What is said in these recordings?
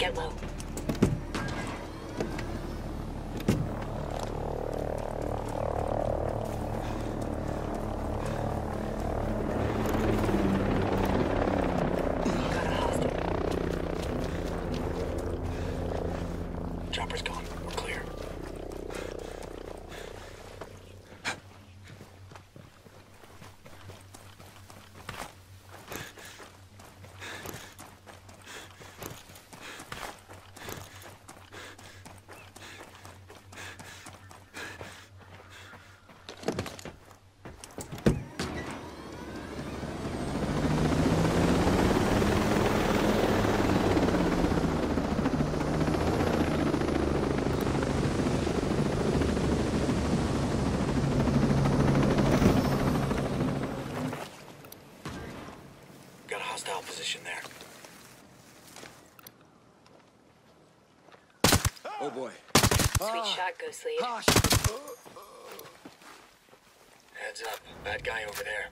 Get low. Got a hostage. Chopper's gone. We're clear. Got a hostile position there. Oh boy. Sweet shot, Ghost Lead. Heads up. Bad guy over there.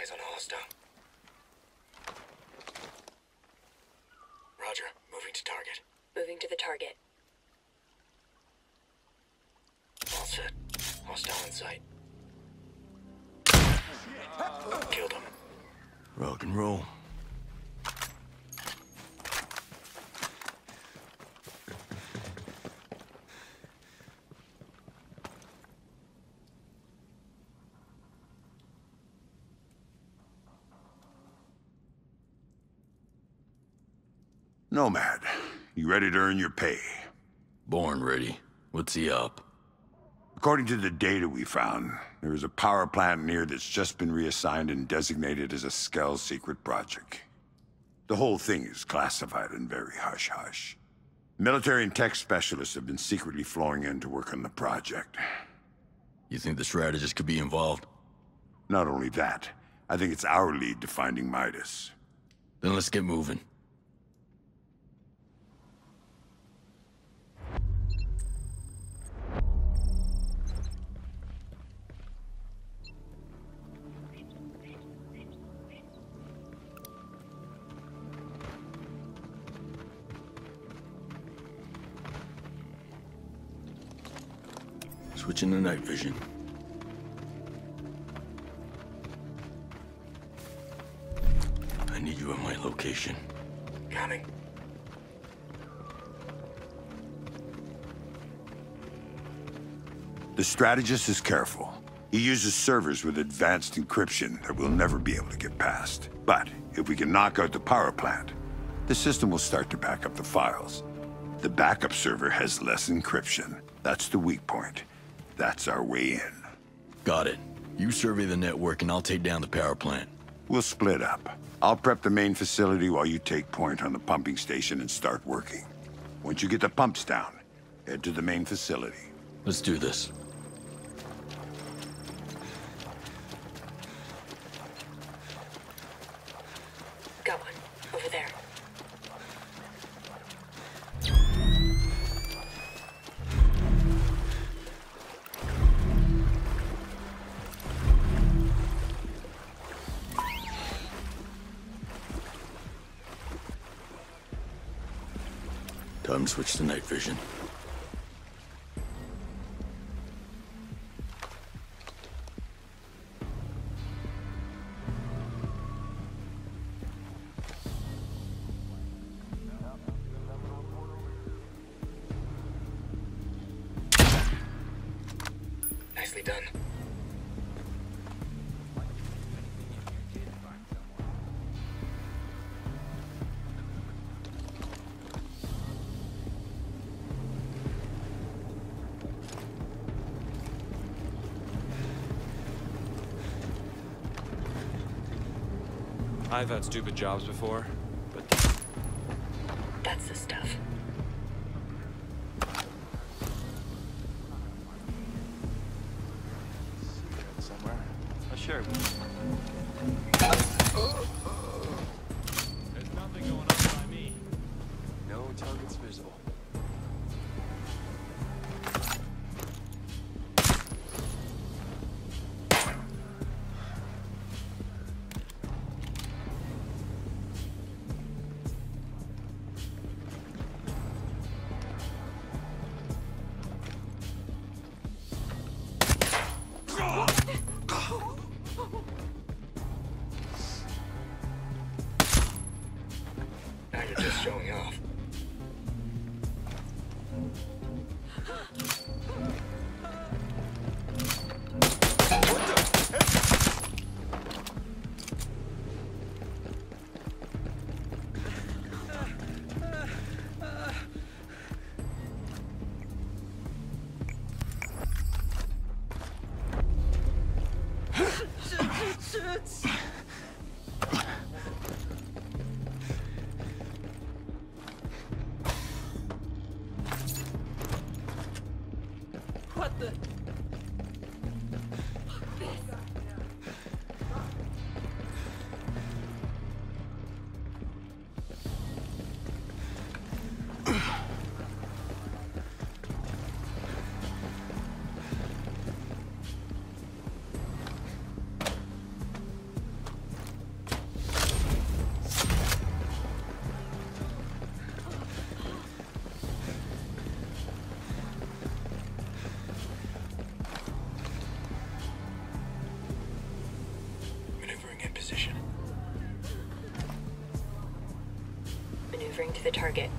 Eyes on a hostile. Roger. Moving to target. Moving to the target. And roll. Nomad, you ready to earn your pay? Born ready. What's he up? According to the data we found, there is a power plant near that's just been reassigned and designated as a Skell secret project. The whole thing is classified and very hush-hush. Military and tech specialists have been secretly flowing in to work on the project. You think the strategist could be involved? Not only that, I think it's our lead to finding Midas. Then let's get moving. Switching to night vision. I need you at my location. Coming. The strategist is careful. He uses servers with advanced encryption that we'll never be able to get past. But if we can knock out the power plant, the system will start to back up the files. The backup server has less encryption. That's the weak point. That's our way in. Got it. You survey the network and I'll take down the power plant. We'll split up. I'll prep the main facility while you take point on the pumping station and start working. Once you get the pumps down, head to the main facility. Let's do this. switch to night vision. Nicely done. I've had stupid jobs before. the target.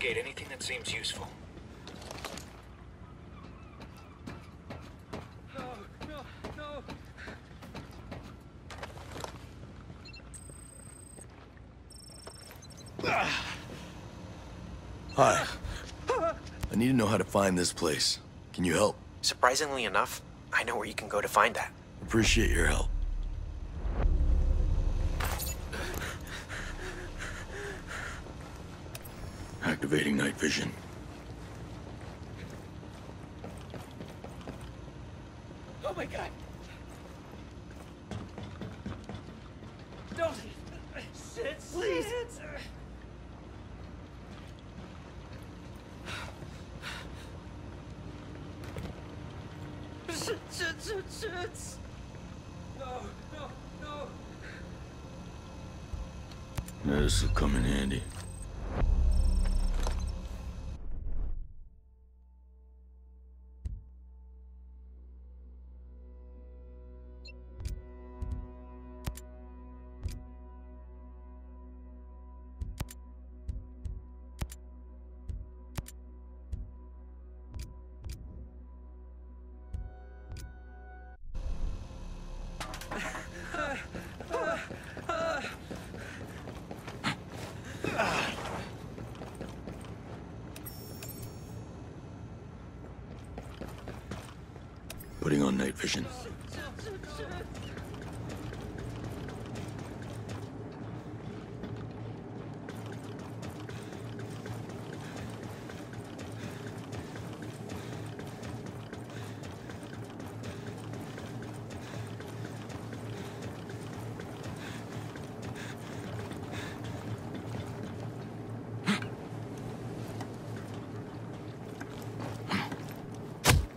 investigate anything that seems useful. Hi. I need to know how to find this place. Can you help? Surprisingly enough, I know where you can go to find that. Appreciate your help. activating night vision. vision.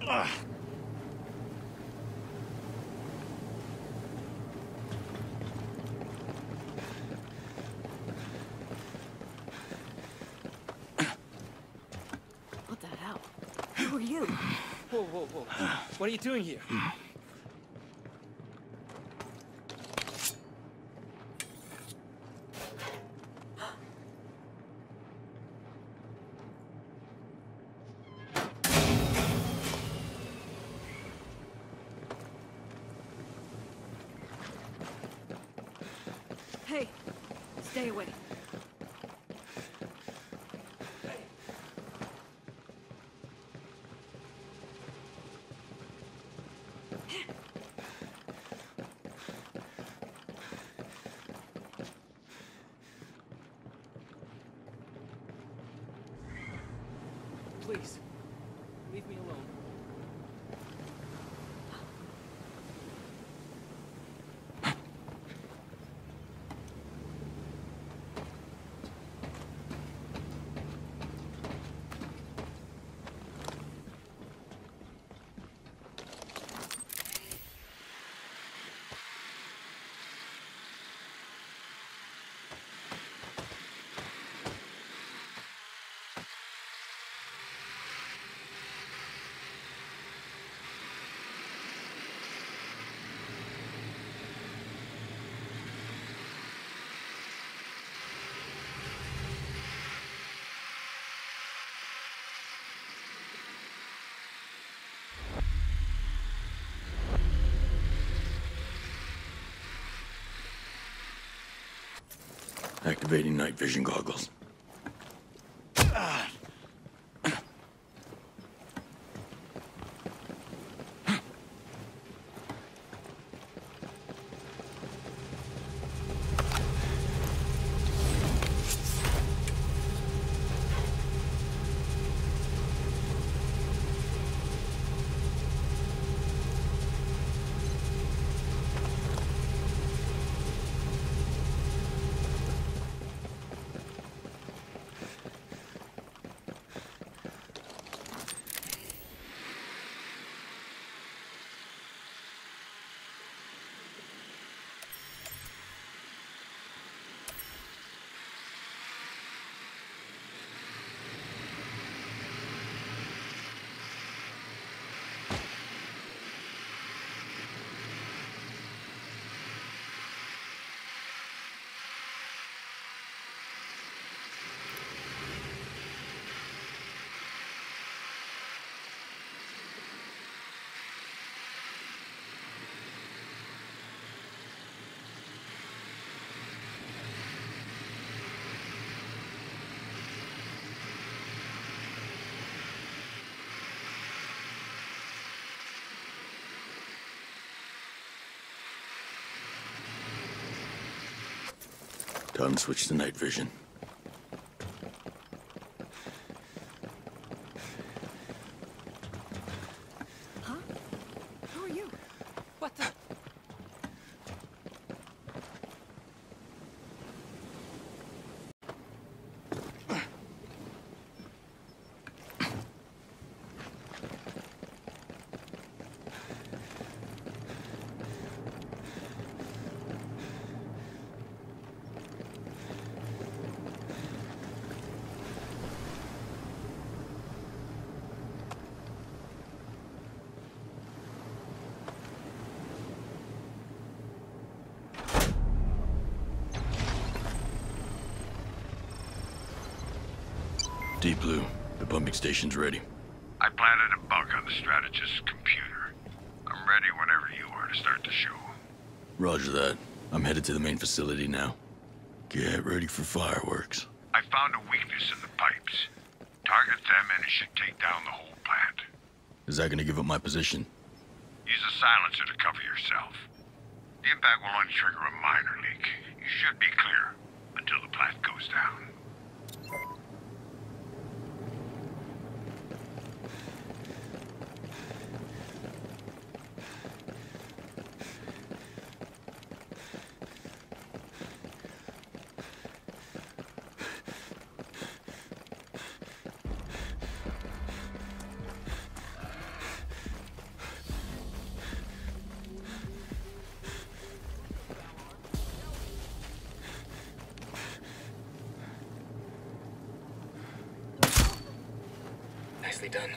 Ugh. you? Whoa, whoa, whoa. What are you doing here? alone. Activating night vision goggles. guns, switch to night vision. Deep Blue, the pumping station's ready. I planted a bug on the strategist's computer. I'm ready whenever you are to start the show. Roger that. I'm headed to the main facility now. Get ready for fireworks. I found a weakness in the pipes. Target them and it should take down the whole plant. Is that gonna give up my position? Use a silencer to cover yourself. The impact will only trigger a minor leak. You should be clear until the plant goes down. Done.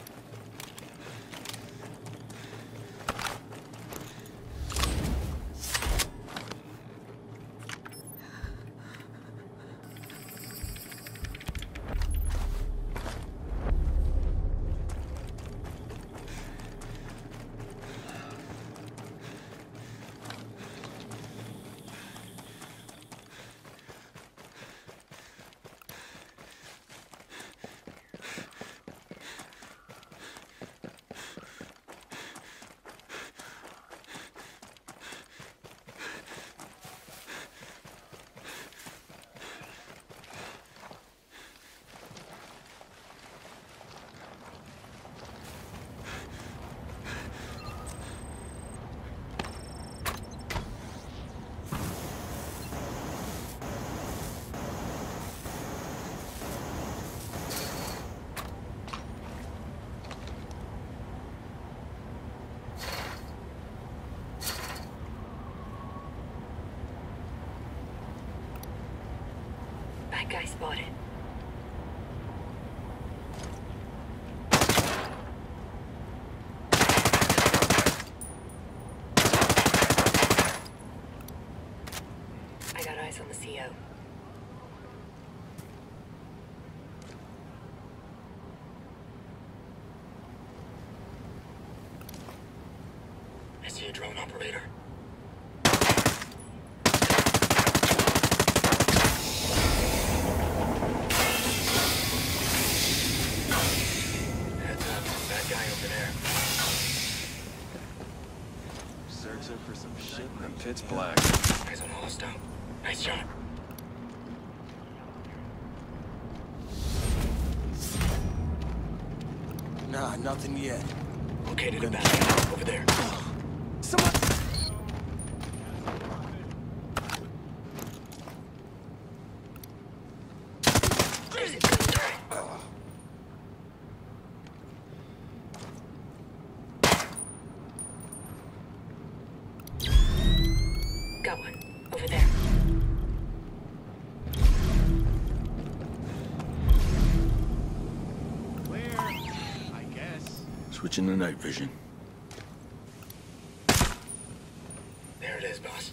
That guy spotted. I got eyes on the CO. I see a drone operator. Searching for some shit in the pitch black. Eyes on hostile. Nice shot. Nah, nothing yet. Located a bad over there. Someone. Guess. Switching the night vision. There it is, boss.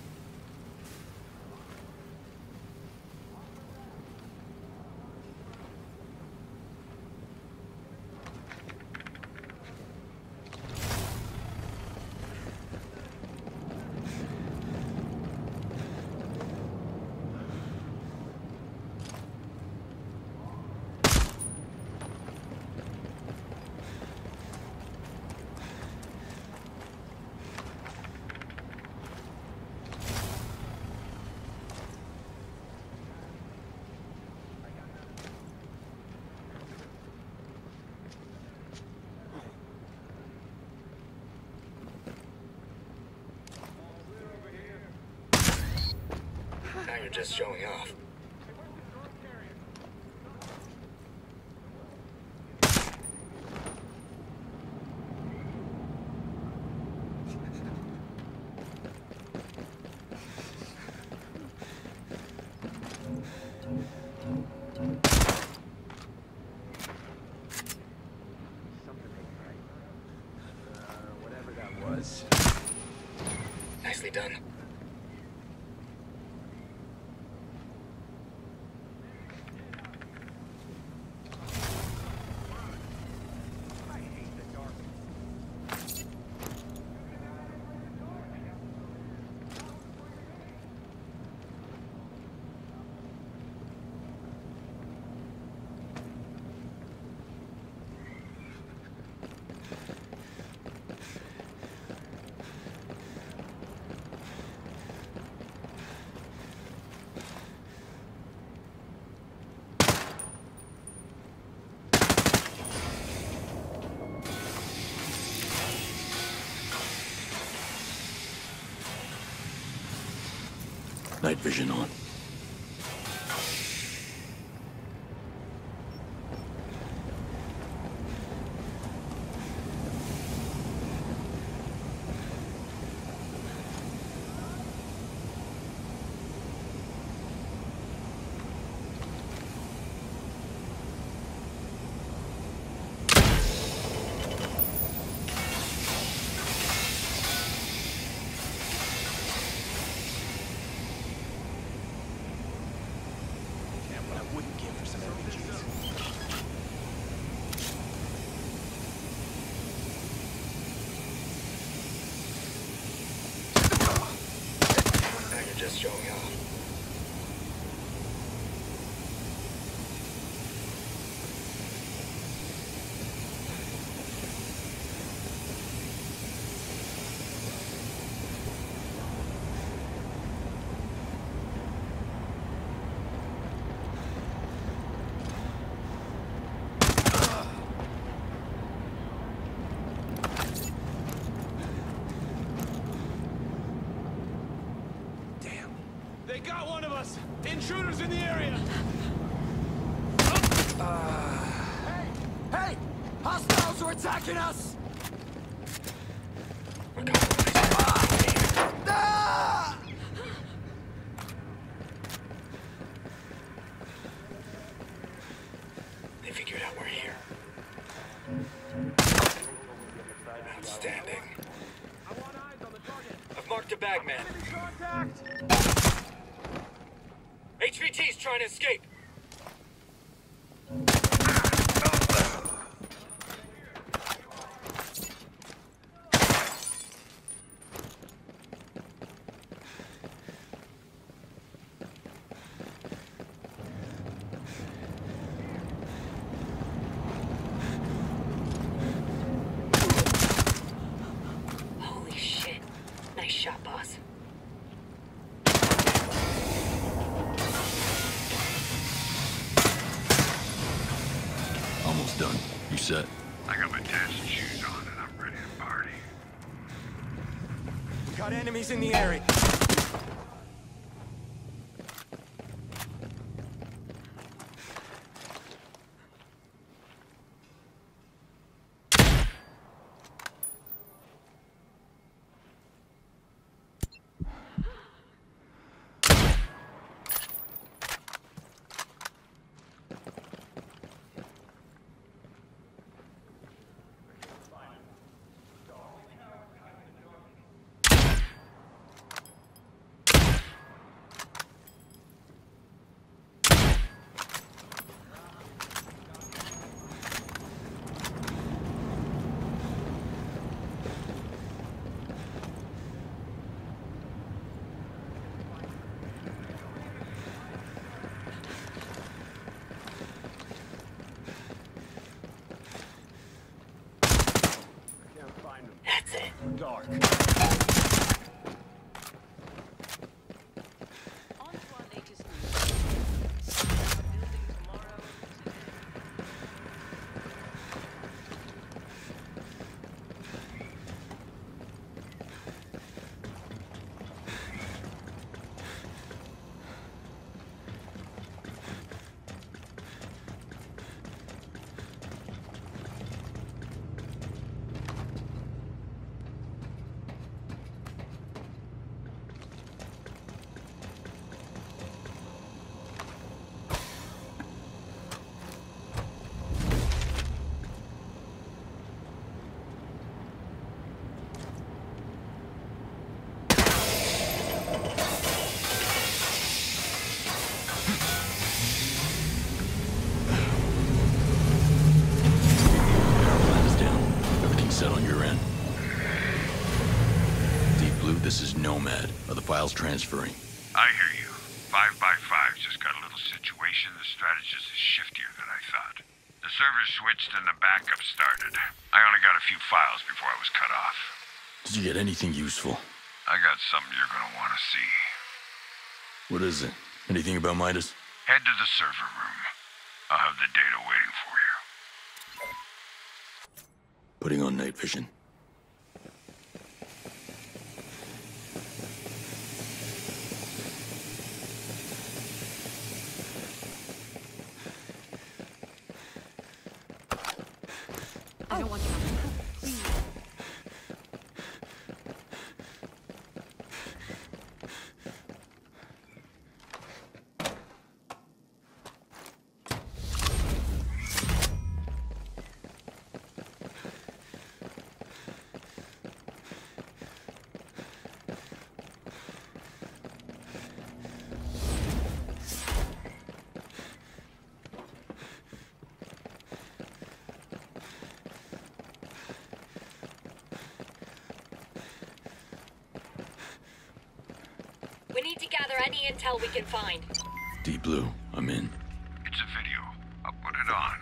Now you're just showing off. Uh, whatever that was. Nicely done. Night vision on. I wouldn't give for some RPGs. Now you're just showing off. Damn. They got one of us! Intruders in the area! Uh, hey! Hey! Hostiles are attacking us! We're compromised. Ah! They figured out we're here. Outstanding. I want eyes on the target. I've marked a bagman. Enemy contact! HVT's trying to escape. Holy shit. Nice shot, boss. Almost done. You set? I got my dancing shoes on and I'm ready to party. We got enemies in the area. Transferring? I hear you. Five by five just got a little situation. The strategist is shiftier than I thought. The server switched and the backup started. I only got a few files before I was cut off. Did you get anything useful? I got something you're gonna want to see. What is it? Anything about Midas? Head to the server room. I'll have the data waiting for you. Putting on night vision. I oh. don't want you. We need to gather any intel we can find. Deep Blue, I'm in. It's a video. I'll put it on.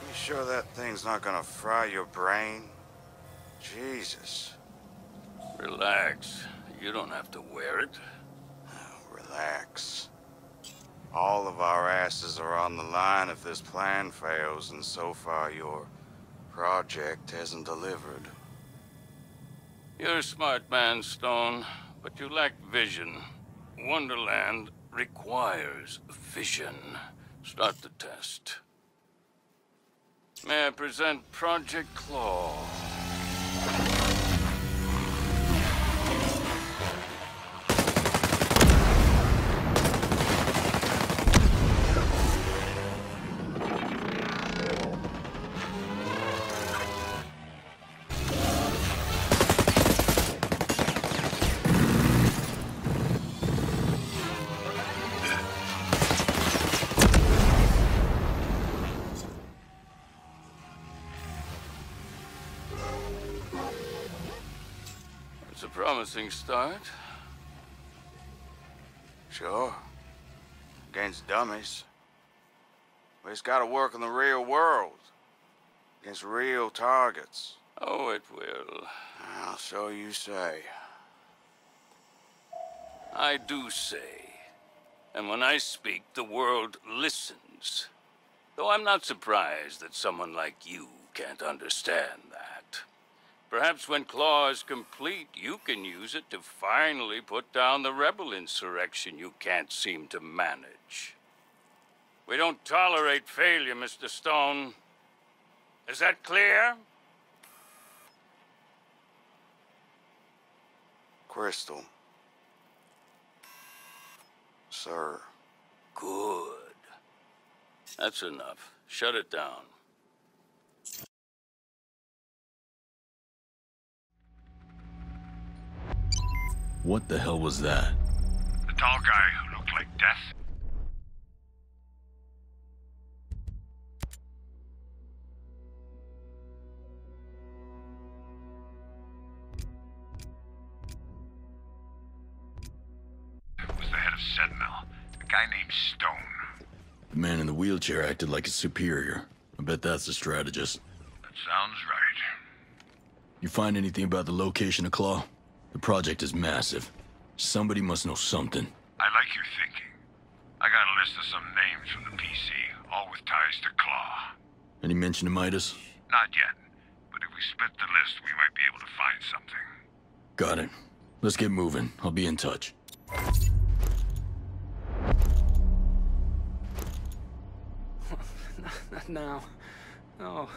You sure that thing's not gonna fry your brain? Jesus. Relax. You don't have to wear it. Relax. All of our asses are on the line if this plan fails, and so far your project hasn't delivered. You're a smart man, Stone, but you lack vision. Wonderland requires vision. Start the test. May I present Project Claw? A promising start. Sure. Against dummies. But it's gotta work in the real world. Against real targets. Oh, it will. Well, so you say. I do say. And when I speak, the world listens. Though I'm not surprised that someone like you can't understand that. Perhaps when Claw is complete, you can use it to finally put down the rebel insurrection you can't seem to manage. We don't tolerate failure, Mr. Stone. Is that clear? Crystal. Sir. Good. That's enough. Shut it down. What the hell was that? The tall guy who looked like death? Was the head of Sentinel, a guy named Stone. The man in the wheelchair acted like a superior. I bet that's the strategist. That sounds right. You find anything about the location of Claw? The project is massive. Somebody must know something. I like your thinking. I got a list of some names from the PC, all with ties to Claw. Any mention of Midas? Not yet, but if we split the list, we might be able to find something. Got it. Let's get moving. I'll be in touch. Not now. No.